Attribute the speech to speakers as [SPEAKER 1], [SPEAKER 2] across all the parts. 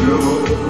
[SPEAKER 1] Senhor.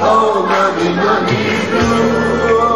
[SPEAKER 1] Oh, money, money, blue.